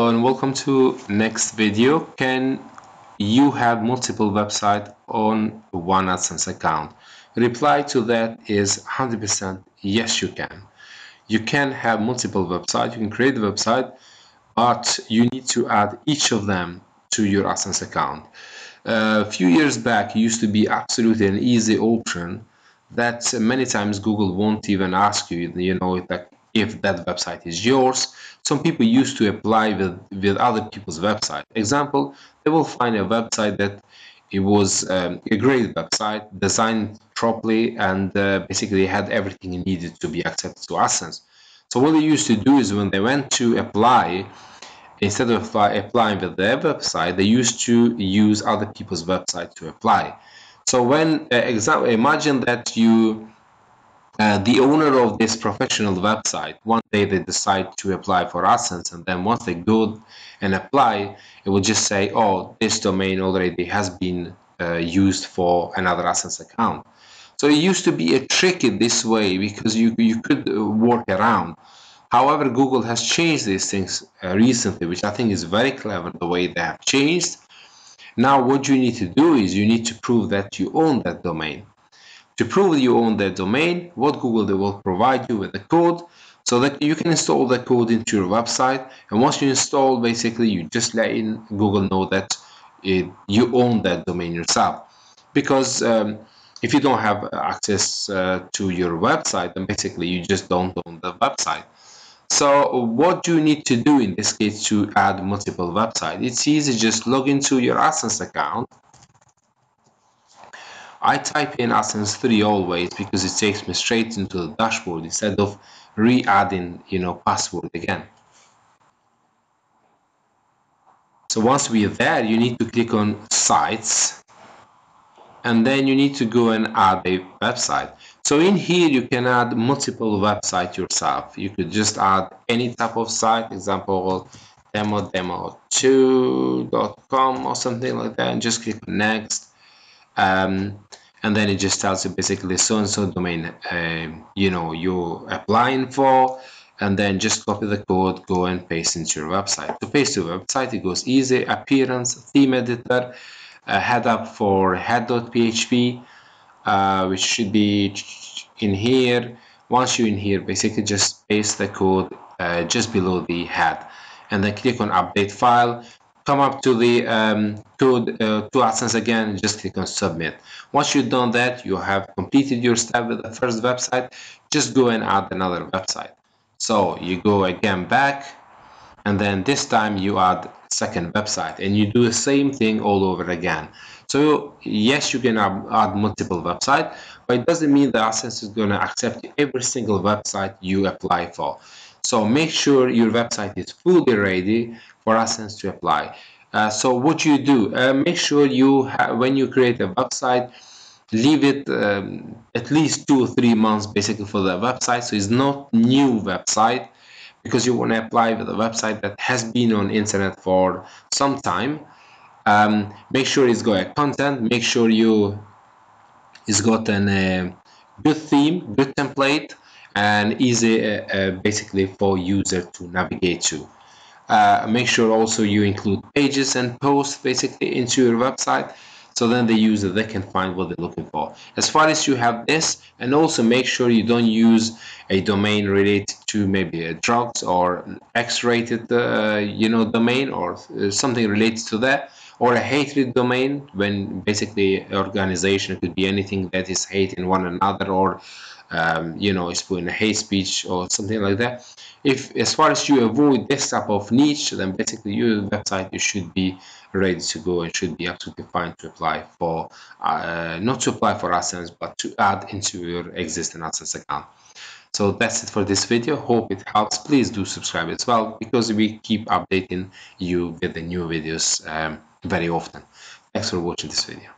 and welcome to next video. Can you have multiple website on one AdSense account? Reply to that is 100% yes you can. You can have multiple websites you can create a website but you need to add each of them to your AdSense account. A few years back used to be absolutely an easy option that many times Google won't even ask you you know that if that website is yours. Some people used to apply with, with other people's website. Example, they will find a website that it was um, a great website, designed properly, and uh, basically had everything needed to be accepted to AdSense. So what they used to do is when they went to apply, instead of applying with their website, they used to use other people's website to apply. So when, uh, example, imagine that you uh, the owner of this professional website, one day they decide to apply for AdSense, and then once they go and apply, it will just say, oh, this domain already has been uh, used for another AdSense account. So it used to be a trick in this way because you, you could uh, work around. However, Google has changed these things uh, recently, which I think is very clever the way they have changed. Now, what you need to do is you need to prove that you own that domain. To prove you own that domain, what Google they will provide you with the code so that you can install the code into your website. And once you install, basically, you just let in Google know that it, you own that domain yourself. Because um, if you don't have access uh, to your website, then basically you just don't own the website. So what do you need to do in this case to add multiple websites? It's easy, just log into your AdSense account I type in AdSense 3 always because it takes me straight into the dashboard instead of re-adding you know password again. So once we're there you need to click on sites and then you need to go and add a website. So in here you can add multiple websites yourself. You could just add any type of site example demo demo2.com or something like that and just click next. Um, and then it just tells you basically so and so domain uh, you know you're applying for and then just copy the code go and paste into your website. To paste to your website it goes easy. Appearance theme editor uh, up for head.php uh, which should be in here. Once you're in here basically just paste the code uh, just below the head. And then click on update file come up to the um, code uh, to AdSense again just click on submit. Once you've done that you have completed your step with the first website. Just go and add another website. So you go again back and then this time you add second website and you do the same thing all over again. So yes you can add multiple websites but it doesn't mean that AdSense is going to accept every single website you apply for. So make sure your website is fully ready for AdSense to apply. Uh, so what you do, uh, make sure you have when you create a website, leave it um, at least two or three months basically for the website. So it's not new website because you want to apply with a website that has been on internet for some time. Um, make sure it's got content. Make sure you it's got a uh, good theme, good template and easy uh, uh, basically for user to navigate to. Uh, make sure also you include pages and posts basically into your website so then the user they can find what they're looking for. As far as you have this and also make sure you don't use a domain related to maybe drugs or x-rated uh, you know domain or uh, something related to that or a hatred domain when basically organization could be anything that is hating one another or um, you know, a hate speech or something like that. If as far as you avoid this type of niche, then basically your website you should be ready to go and should be absolutely fine to apply for, uh, not to apply for AdSense, but to add into your existing AdSense account. So that's it for this video. Hope it helps. Please do subscribe as well because we keep updating you with the new videos um, very often. Thanks for watching this video.